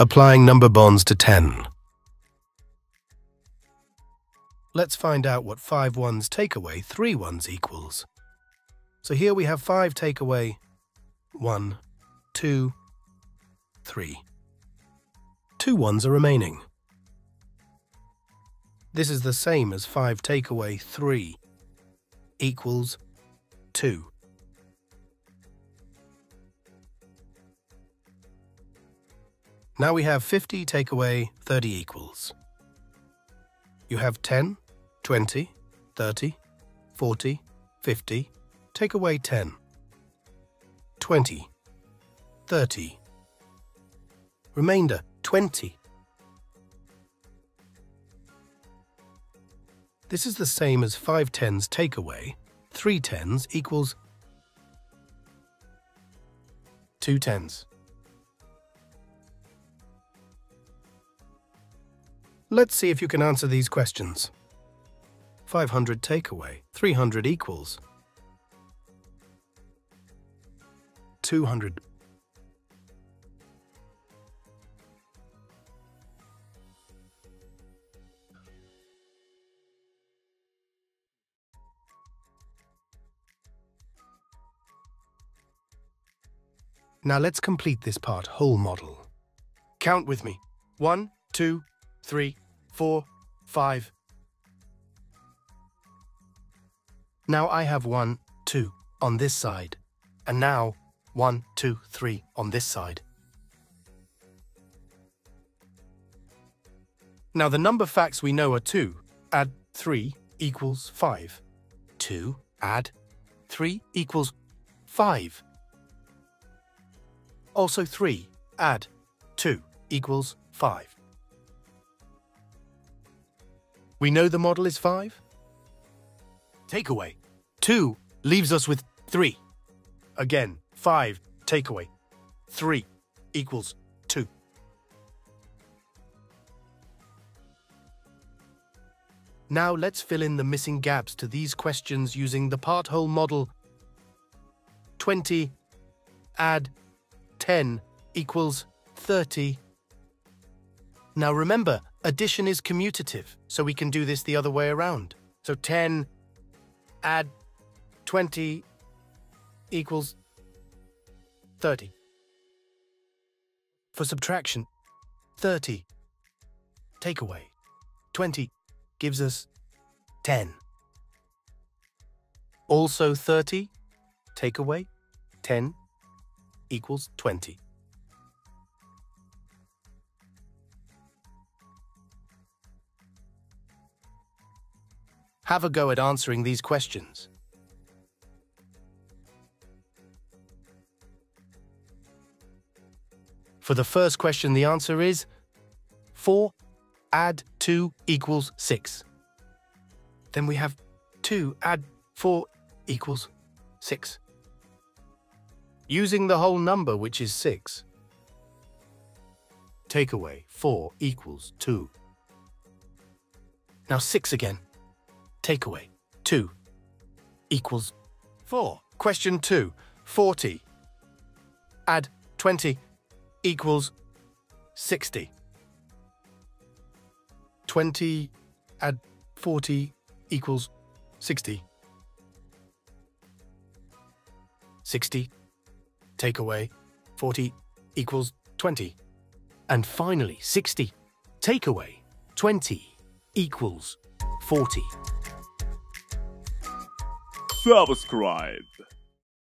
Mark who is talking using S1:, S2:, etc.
S1: Applying number bonds to 10. Let's find out what 5 ones take away 3 ones equals. So here we have 5 take away 1, 2, 3. Two ones are remaining. This is the same as 5 take away 3 equals 2. Now we have 50 take away 30 equals. You have 10, 20, 30, 40, 50, take away 10. 20, 30. Remainder 20. This is the same as 5 tens take away. 3 tens equals 2 tens. Let's see if you can answer these questions. 500 takeaway, 300 equals. 200. Now let's complete this part whole model. Count with me. One, two, three, four, five. Now I have one, two on this side. And now one, two, three on this side. Now the number facts we know are 2. Add 3 equals 5. 2 add 3 equals 5. Also 3 add 2 equals 5. We know the model is 5? Takeaway. 2 leaves us with 3. Again, 5 takeaway. 3 equals 2. Now let's fill in the missing gaps to these questions using the part-whole model. 20 add 10 equals 30. Now remember, addition is commutative, so we can do this the other way around. So 10 add 20 equals 30. For subtraction, 30 take away 20 gives us 10. Also 30 take away 10 equals 20. Have a go at answering these questions. For the first question, the answer is 4 add 2 equals 6. Then we have 2 add 4 equals 6. Using the whole number, which is 6. Take away 4 equals 2. Now 6 again. Take away 2 equals 4. Question 2. 40. Add 20 equals 60. 20 add 40 equals 60. 60 take away 40 equals 20. And finally, 60 take away 20 equals 40.
S2: Subscribe.